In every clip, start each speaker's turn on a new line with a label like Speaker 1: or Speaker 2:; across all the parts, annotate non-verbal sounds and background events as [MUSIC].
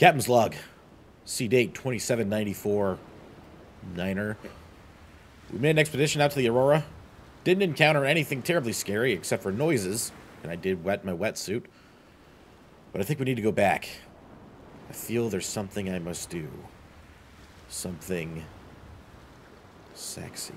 Speaker 1: Captain's log. Sea date 2794. Niner. We made an expedition out to the Aurora. Didn't encounter anything terribly scary except for noises, and I did wet my wetsuit. But I think we need to go back. I feel there's something I must do. Something sexy.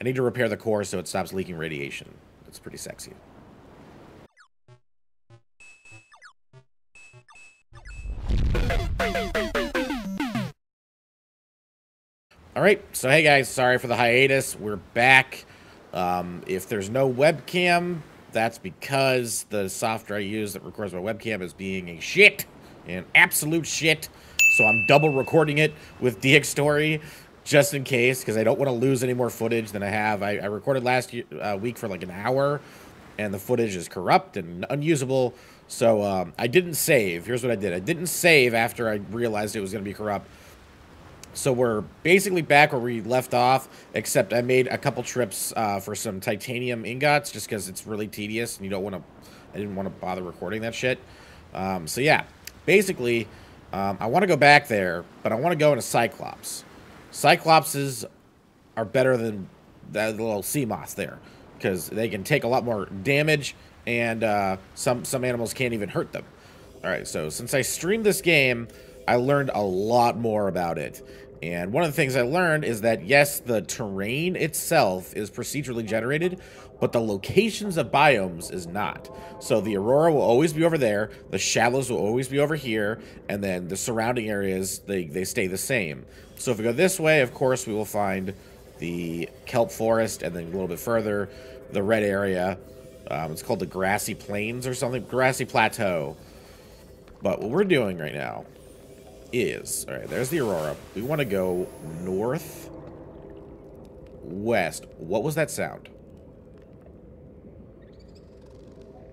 Speaker 1: I need to repair the core so it stops leaking radiation. It's pretty sexy. All right, so hey guys, sorry for the hiatus. We're back. Um, if there's no webcam, that's because the software I use that records my webcam is being a shit, an absolute shit. So I'm double recording it with Dxtory just in case because I don't want to lose any more footage than I have. I, I recorded last year, uh, week for like an hour and the footage is corrupt and unusable. So um, I didn't save. Here's what I did. I didn't save after I realized it was going to be corrupt. So we're basically back where we left off, except I made a couple trips uh, for some titanium ingots just because it's really tedious and you don't want to, I didn't want to bother recording that shit. Um, so yeah, basically, um, I want to go back there, but I want to go into Cyclops. Cyclopses are better than that little Seamoth there because they can take a lot more damage and uh, some, some animals can't even hurt them. All right, so since I streamed this game, I learned a lot more about it. And one of the things I learned is that, yes, the terrain itself is procedurally generated, but the locations of biomes is not. So the Aurora will always be over there, the Shallows will always be over here, and then the surrounding areas, they, they stay the same. So if we go this way, of course, we will find the kelp forest, and then a little bit further, the red area. Um, it's called the Grassy Plains or something, Grassy Plateau. But what we're doing right now is, all right, there's the Aurora. We want to go north, west. What was that sound?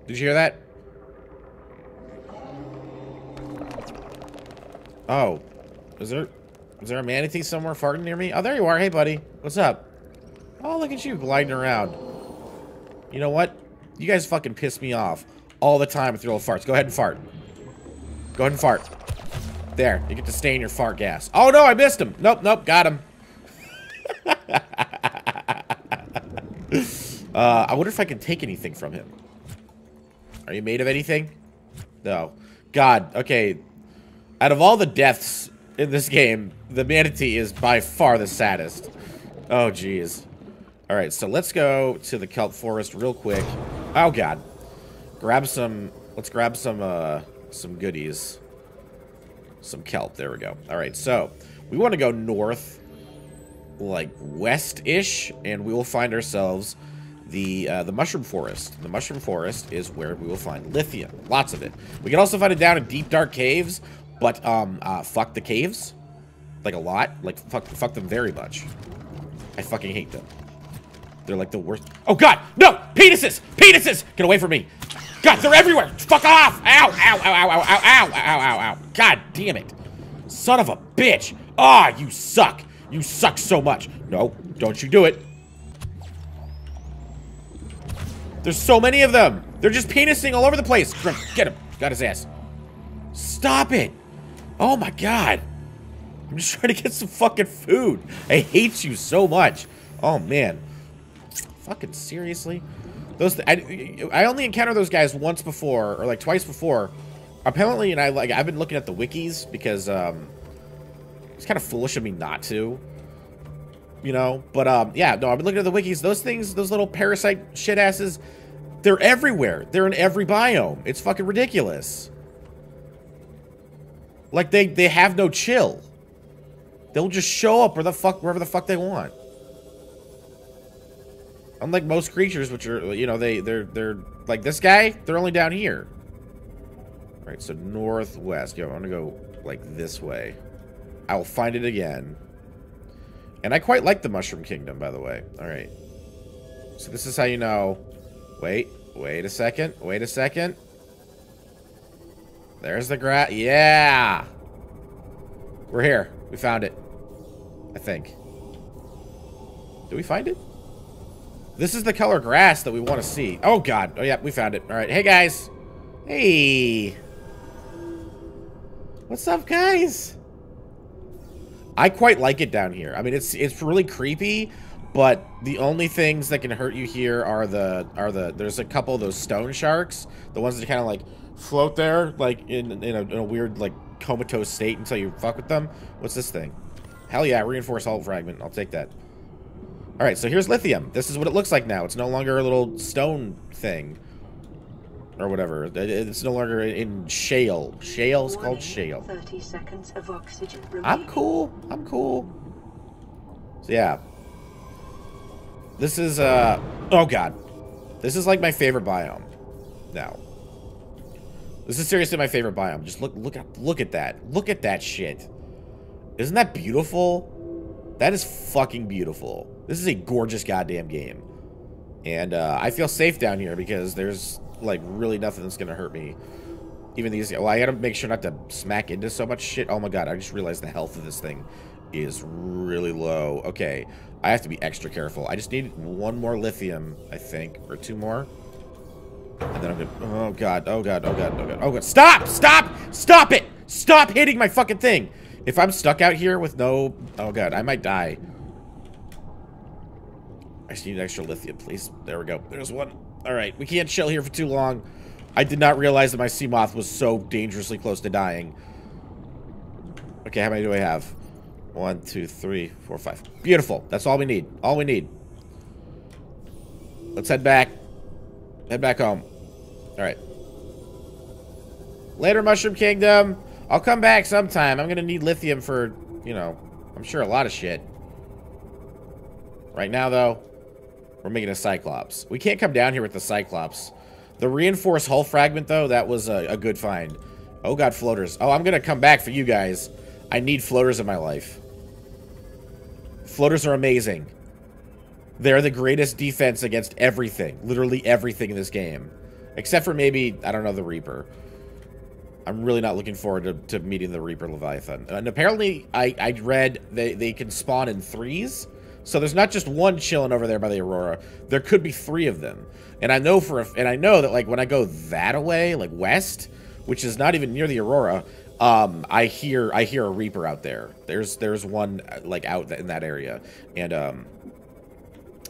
Speaker 1: Did you hear that? Oh, is there, is there a manatee somewhere farting near me? Oh, there you are. Hey, buddy. What's up? Oh, look at you gliding around. You know what? You guys fucking piss me off all the time with your little farts. Go ahead and fart. Go ahead and fart. There, you get to stain your fart gas. Oh no, I missed him. Nope, nope, got him. [LAUGHS] uh, I wonder if I can take anything from him. Are you made of anything? No. God, okay. Out of all the deaths in this game, the manatee is by far the saddest. Oh, jeez. Alright, so let's go to the kelp forest real quick. Oh, God. Grab some... Let's grab some, uh, some goodies. Some kelp. There we go. All right, so we want to go north, like west-ish, and we will find ourselves the uh, the mushroom forest. The mushroom forest is where we will find lithium. Lots of it. We can also find it down in deep, dark caves, but um, uh, fuck the caves. Like a lot. Like, fuck, fuck them very much. I fucking hate them. They're like the worst. Oh, God! No! Penises! Penises! Get away from me! God, they're everywhere! Fuck off! Ow, ow, ow, ow, ow, ow, ow, ow, ow, ow. God damn it. Son of a bitch. Ah, oh, you suck. You suck so much. No, don't you do it. There's so many of them. They're just penising all over the place. Get him. Got his ass. Stop it. Oh my god. I'm just trying to get some fucking food. I hate you so much. Oh man. Fucking seriously? Those I, I only encountered those guys once before, or like twice before. Apparently, and I like I've been looking at the wikis because um, it's kind of foolish of me not to. You know, but um, yeah, no, I've been looking at the wikis. Those things, those little parasite shit asses, they're everywhere. They're in every biome. It's fucking ridiculous. Like they they have no chill. They'll just show up where the fuck wherever the fuck they want. Unlike most creatures, which are, you know, they, they're, they're, like this guy, they're only down here. All right, so northwest. Yo, I'm gonna go, like, this way. I will find it again. And I quite like the Mushroom Kingdom, by the way. All right. So this is how you know. Wait, wait a second. Wait a second. There's the grass. Yeah! We're here. We found it. I think. Did we find it? This is the color grass that we want to see. Oh, God. Oh, yeah, we found it. All right. Hey, guys. Hey. What's up, guys? I quite like it down here. I mean, it's it's really creepy, but the only things that can hurt you here are the are the there's a couple of those stone sharks, the ones that kind of like float there like in in a, in a weird like comatose state until you fuck with them. What's this thing? Hell yeah, reinforced hull fragment. I'll take that. All right, so here's lithium. This is what it looks like now. It's no longer a little stone thing or whatever. It's no longer in shale. Shale is called shale.
Speaker 2: 30 seconds of oxygen
Speaker 1: I'm cool. I'm cool. So yeah. This is uh oh god. This is like my favorite biome. Now. This is seriously my favorite biome. Just look look at look at that. Look at that shit. Isn't that beautiful? That is fucking beautiful. This is a gorgeous goddamn game. And uh, I feel safe down here because there's like really nothing that's gonna hurt me. Even these, well, I gotta make sure not to smack into so much shit. Oh my god, I just realized the health of this thing is really low. Okay, I have to be extra careful. I just need one more lithium, I think, or two more. And then I'm gonna, oh god, oh god, oh god, oh god, oh god. Stop, stop, stop it! Stop hitting my fucking thing! If I'm stuck out here with no, oh god, I might die. I just need extra lithium, please. There we go. There's one. Alright, we can't chill here for too long. I did not realize that my Seamoth was so dangerously close to dying. Okay, how many do I have? One, two, three, four, five. Beautiful. That's all we need. All we need. Let's head back. Head back home. Alright. Later, Mushroom Kingdom. I'll come back sometime. I'm to need lithium for, you know, I'm sure a lot of shit. Right now, though, we're making a Cyclops. We can't come down here with the Cyclops. The reinforced hull fragment, though, that was a, a good find. Oh, God, floaters. Oh, I'm to come back for you guys. I need floaters in my life. Floaters are amazing. They're the greatest defense against everything. Literally everything in this game. Except for maybe, I don't know, the Reaper. I'm really not looking forward to, to meeting the Reaper Leviathan. And apparently, I, I read they, they can spawn in threes. So there's not just one chilling over there by the Aurora. There could be three of them. And I know for a, and I know that like when I go that away, like west, which is not even near the Aurora, um, I hear I hear a Reaper out there. There's there's one like out in that area, and um,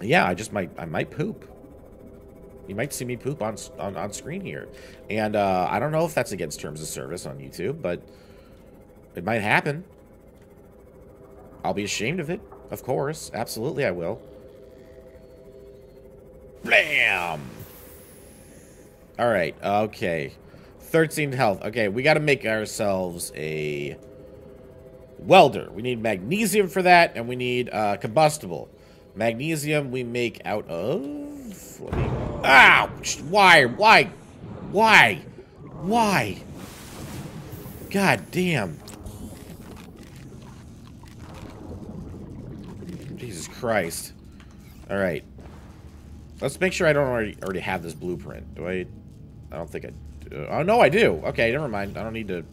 Speaker 1: yeah, I just might I might poop. You might see me poop on on, on screen here, and uh, I don't know if that's against terms of service on YouTube, but it might happen. I'll be ashamed of it. Of course. Absolutely I will. Blam! Alright, okay. 13 health. Okay, we gotta make ourselves a welder. We need magnesium for that, and we need uh, combustible. Magnesium we make out of... Let me... Ow! Why? Why? Why? Why? God damn. Jesus Christ. All right. Let's make sure I don't already already have this blueprint. Do I? I don't think I. Do. Oh no, I do. Okay, never mind. I don't need to.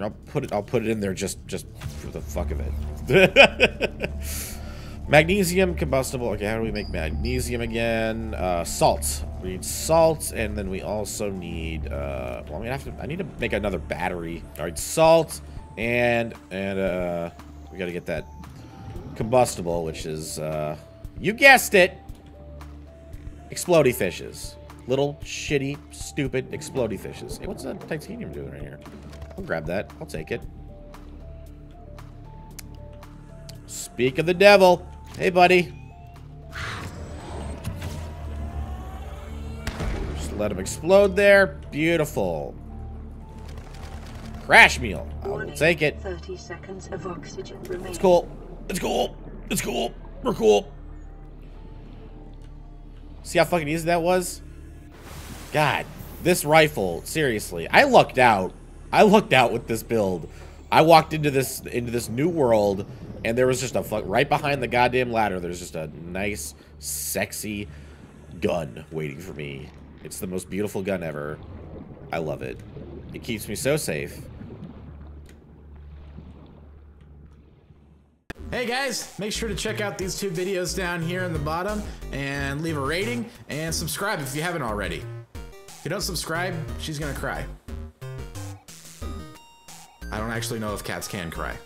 Speaker 1: I'll put it. I'll put it in there just just for the fuck of it. [LAUGHS] magnesium combustible. Okay, how do we make magnesium again? Uh, salt. We need salt, and then we also need. Uh, well, I mean, I have to. I need to make another battery. All right, salt, and and uh, we got to get that combustible, which is, uh, you guessed it, explody fishes. Little, shitty, stupid explody fishes. Hey, what's that titanium doing right here? I'll grab that. I'll take it. Speak of the devil. Hey, buddy. Just let him explode there. Beautiful. Crash meal. I will take it.
Speaker 2: 30 seconds of oxygen remaining.
Speaker 1: It's cool. It's cool. It's cool. We're cool. See how fucking easy that was? God, this rifle, seriously. I lucked out. I lucked out with this build. I walked into this into this new world, and there was just a fuck right behind the goddamn ladder. There's just a nice, sexy gun waiting for me. It's the most beautiful gun ever. I love it. It keeps me so safe.
Speaker 3: Hey guys, make sure to check out these two videos down here in the bottom and leave a rating and subscribe if you haven't already. If you don't subscribe, she's gonna cry.
Speaker 1: I don't actually know if cats can cry.